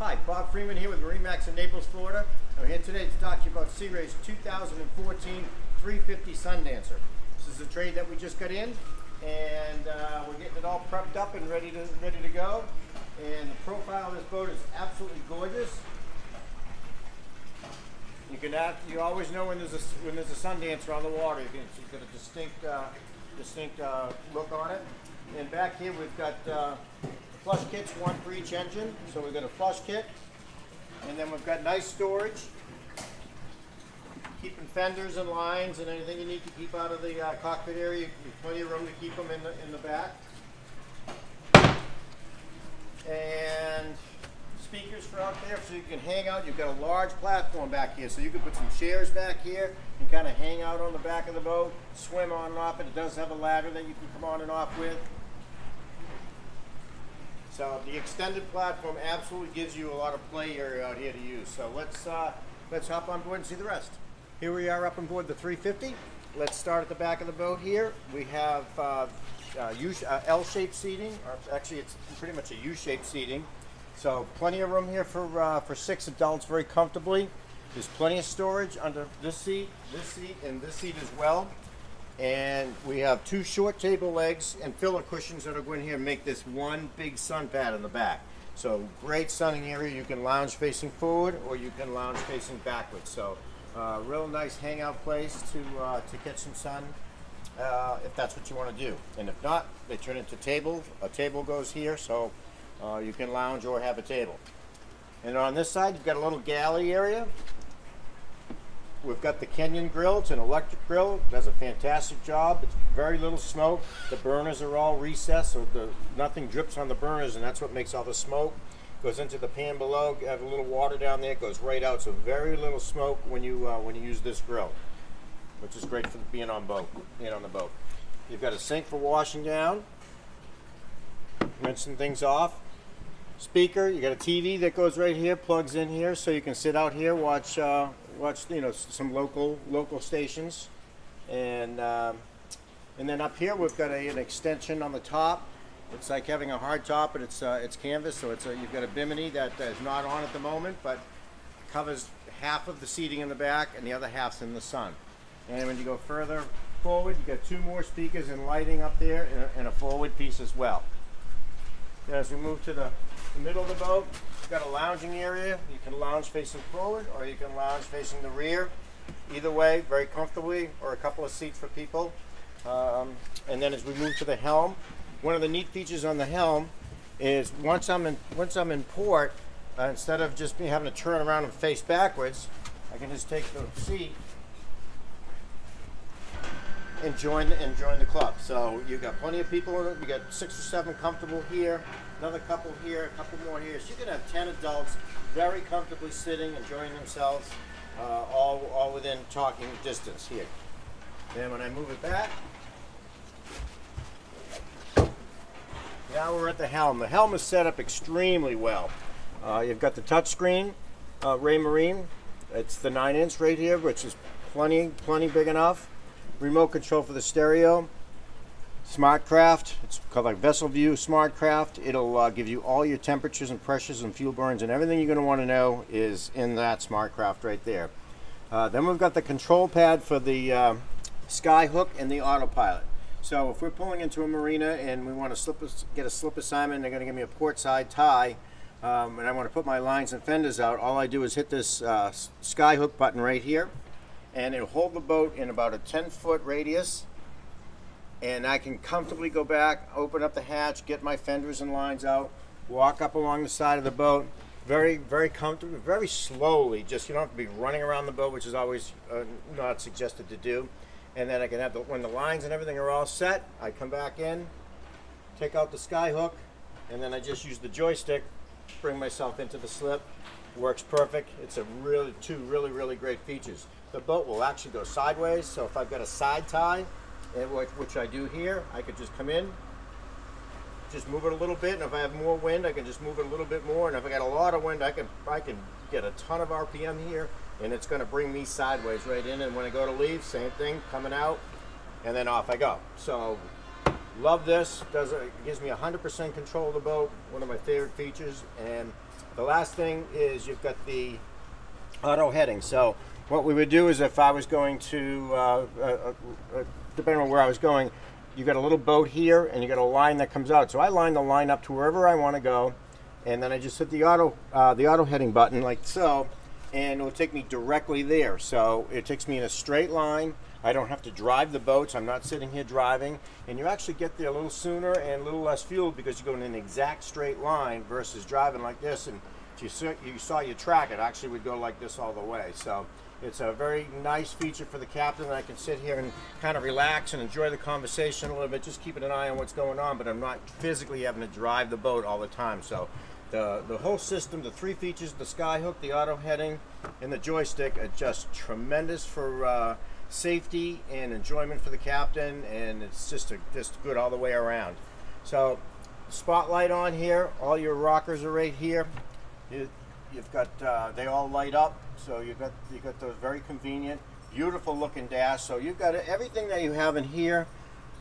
Hi, Bob Freeman here with MarineMax in Naples, Florida. I'm here today to talk to you about Sea Ray's 2014 350 Sundancer. This is a trade that we just got in, and uh, we're getting it all prepped up and ready to ready to go. And the profile of this boat is absolutely gorgeous. You can act, you always know when there's a when there's a Sundancer on the water. You can it's got a distinct uh, distinct uh, look on it. And back here we've got uh, flush kits, one for each engine. So we've got a flush kit, and then we've got nice storage, keeping fenders and lines and anything you need to keep out of the uh, cockpit area. Plenty of room to keep them in the in the back. And speakers for out there so you can hang out. You've got a large platform back here, so you can put some chairs back here and kind of hang out on the back of the boat, swim on and off. It does have a ladder that you can come on and off with. So the extended platform absolutely gives you a lot of play area out here to use. So let's uh, let's hop on board and see the rest. Here we are up on board the 350. Let's start at the back of the boat here. We have uh, uh, uh, L-shaped seating, or actually it's pretty much a U-shaped seating. So plenty of room here for uh, for six adults very comfortably. There's plenty of storage under this seat, this seat, and this seat as well. And we have two short table legs and filler cushions that are going here and make this one big sun pad in the back. So great sunning area. You can lounge facing forward or you can lounge facing backwards. So uh, real nice hangout place to, uh, to catch some sun uh, if that's what you want to do. And if not, they turn into tables. A table goes here so uh, you can lounge or have a table. And on this side, you've got a little galley area We've got the Kenyon grill. It's an electric grill. It does a fantastic job. It's very little smoke. The burners are all recessed, so the, nothing drips on the burners, and that's what makes all the smoke. Goes into the pan below. Have a little water down there. It goes right out. So very little smoke when you uh, when you use this grill, which is great for being on boat, being on the boat. You've got a sink for washing down, rinsing things off. Speaker. You got a TV that goes right here, plugs in here, so you can sit out here watch uh, watch you know some local local stations, and um, and then up here we've got a, an extension on the top. It's like having a hard top, but it's uh, it's canvas, so it's a, you've got a bimini that is not on at the moment, but covers half of the seating in the back, and the other half's in the sun. And when you go further forward, you've got two more speakers and lighting up there, and a, and a forward piece as well. As we move to the, the middle of the boat, you've got a lounging area. You can lounge facing forward or you can lounge facing the rear. Either way, very comfortably, or a couple of seats for people. Um, and then as we move to the helm, one of the neat features on the helm is once I'm in once I'm in port, uh, instead of just me having to turn around and face backwards, I can just take the seat and join and join the club. So you've got plenty of people. in it. You got six or seven comfortable here, another couple here, a couple more here. So you can have ten adults very comfortably sitting, enjoying themselves, uh, all all within talking distance here. Then when I move it back, now we're at the helm. The helm is set up extremely well. Uh, you've got the touchscreen, uh, Raymarine. It's the nine inch right here, which is plenty plenty big enough remote control for the stereo. SmartCraft, it's called like Vessel View SmartCraft. It'll uh, give you all your temperatures and pressures and fuel burns and everything you're going to want to know is in that SmartCraft right there. Uh, then we've got the control pad for the uh, Skyhook and the autopilot. So if we're pulling into a marina and we want to slip, get a slip assignment, they're going to give me a port side tie, um, and I want to put my lines and fenders out, all I do is hit this uh, Skyhook button right here and it'll hold the boat in about a 10 foot radius and I can comfortably go back, open up the hatch, get my fenders and lines out, walk up along the side of the boat, very, very comfortable, very slowly, just you don't have to be running around the boat, which is always uh, not suggested to do. And then I can have the, when the lines and everything are all set, I come back in, take out the sky hook, and then I just use the joystick, bring myself into the slip. Works perfect. It's a really, two really, really great features the boat will actually go sideways. So if I've got a side tie, eh, which I do here, I could just come in, just move it a little bit. And if I have more wind, I can just move it a little bit more. And if I got a lot of wind, I can, I can get a ton of RPM here and it's gonna bring me sideways right in. And when I go to leave, same thing, coming out, and then off I go. So Love this. Does it gives me 100% control of the boat. One of my favorite features. And the last thing is you've got the auto heading. So what we would do is if I was going to, uh, uh, uh, uh depending on where I was going, you got a little boat here and you got a line that comes out. So I line the line up to wherever I want to go, and then I just hit the auto uh, the auto heading button like so, and it'll take me directly there. So it takes me in a straight line. I don't have to drive the boats. I'm not sitting here driving, and you actually get there a little sooner and a little less fuel because you're going in an exact straight line versus driving like this. And you saw, you saw track, it actually would go like this all the way. So it's a very nice feature for the captain. I can sit here and kind of relax and enjoy the conversation a little bit, just keeping an eye on what's going on, but I'm not physically having to drive the boat all the time. So the, the whole system, the three features, the skyhook, the auto heading, and the joystick are just tremendous for uh, safety and enjoyment for the captain, and it's just, a, just good all the way around. So spotlight on here, all your rockers are right here. You, have got, uh, they all light up so you've got you got those very convenient, beautiful looking dash. So you've got everything that you have in here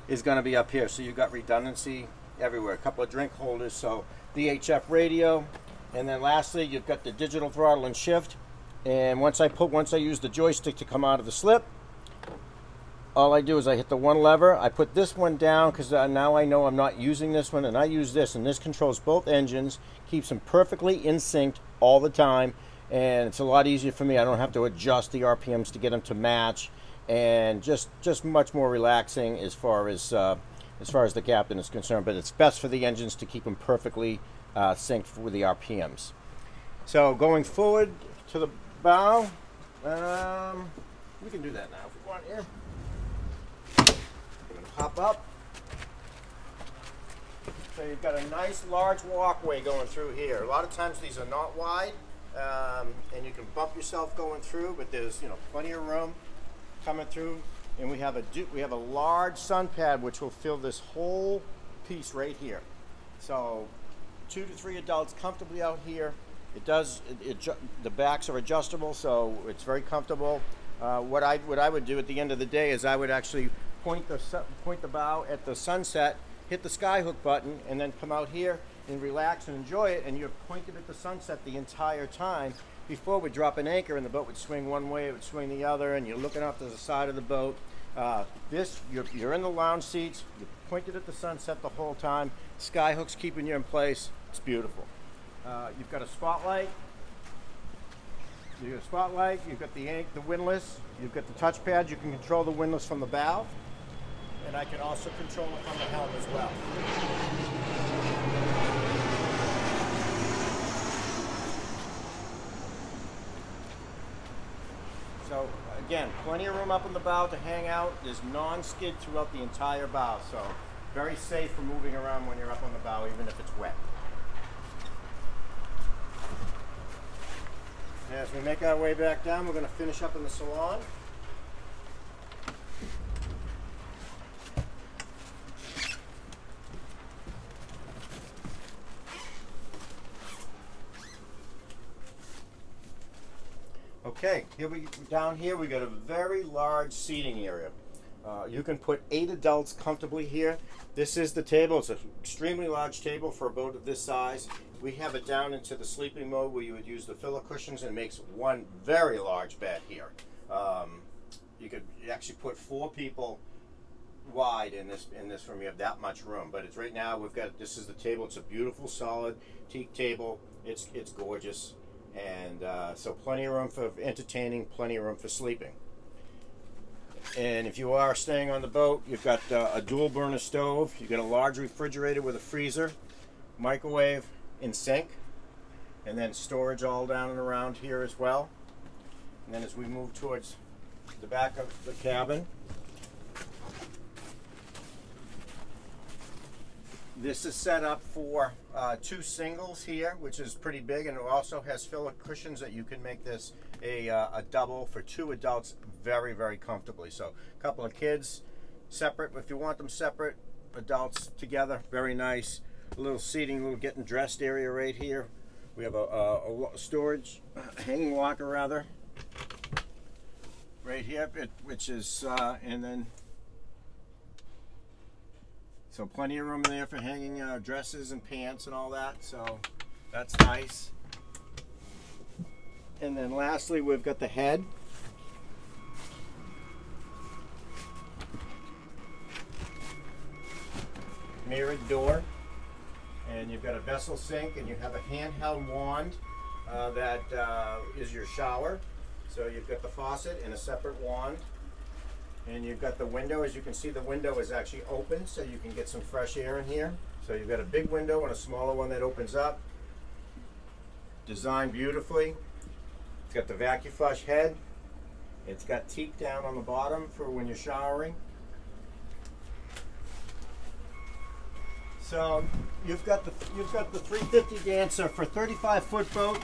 is going to be up here. So you've got redundancy everywhere. A couple of drink holders. So VHF radio, and then lastly you've got the digital throttle and shift. And once I put once I use the joystick to come out of the slip, all I do is I hit the one lever. I put this one down because uh, now I know I'm not using this one, and I use this, and this controls both engines, keeps them perfectly in sync all the time and it's a lot easier for me. I don't have to adjust the RPMs to get them to match, and just just much more relaxing as far as uh, as far as the captain is concerned. But it's best for the engines to keep them perfectly uh, synced with the RPMs. So going forward to the bow, um, we can do that now if we want here. Up. So you've got a nice large walkway going through here. A lot of times these are not wide um, and you can bump yourself going through, but there's you know plenty of room coming through. And we have a we have a large sun pad which will fill this whole piece right here. So two to three adults comfortably out here. It does it, it the backs are adjustable, so it's very comfortable. Uh, what I what I would do at the end of the day is I would actually point the point the bow at the sunset, hit the skyhook button, and then come out here and relax and enjoy it, and you're pointed at the sunset the entire time. Before we drop an anchor and the boat would swing one way, it would swing the other, and you're looking off to the side of the boat. Uh, this, you're, you're in the lounge seats, you're pointed at the sunset the whole time. Skyhook's keeping you in place. It's beautiful. Uh, you've got a spotlight. You've got a spotlight, you've got the, the windlass, you've got the touchpad, you can control the windlass from the bow, and I can also control it from the helm as well. So again, plenty of room up in the bow to hang out. There's non-skid throughout the entire bow, so very safe for moving around when you're up on the bow, even if it's wet. As we make our way back down, we're going to finish up in the salon. Okay, here we down here we got a very large seating area. Uh, you can put eight adults comfortably here. This is the table. It's an extremely large table for a boat of this size. We have it down into the sleeping mode where you would use the filler cushions and it makes one very large bed here. Um, you could actually put four people wide in this in this room. You have that much room, but it's right now we've got this is the table. It's a beautiful solid teak table. It's it's gorgeous and uh, so plenty of room for entertaining, plenty of room for sleeping. And if you are staying on the boat, you've got uh, a dual burner stove, you've got a large refrigerator with a freezer, microwave in sink, and then storage all down and around here as well. And then as we move towards the back of the cabin, This is set up for uh, two singles here, which is pretty big, and it also has filler cushions that you can make this a, uh, a double for two adults very, very comfortably. So a couple of kids separate, if you want them separate, adults together, very nice. A little seating, a little getting dressed area right here. We have a, a, a storage, hanging locker rather, right here, which is, uh, and then So plenty of room in there for hanging uh, dresses and pants and all that. So that's nice. And then lastly, we've got the head. Mirrored door. And you've got a vessel sink and you have a handheld wand uh, that uh, is your shower. So you've got the faucet and a separate wand. And you've got the window. As you can see, the window is actually open so you can get some fresh air in here. So you've got a big window and a smaller one that opens up. Designed beautifully. It's got the vacuum flush head. It's got teak down on the bottom for when you're showering. So you've got the you've got the 350 Dancer for 35 foot boat.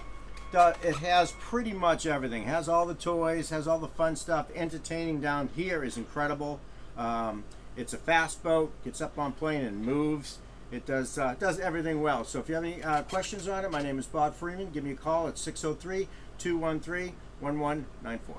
Uh, It has pretty much everything. Has all the toys. Has all the fun stuff. Entertaining down here is incredible. Um, it's a fast boat. Gets up on plane and moves. It does uh, does everything well. So if you have any uh, questions on it, my name is Bob Freeman. Give me a call at 603 213 1194.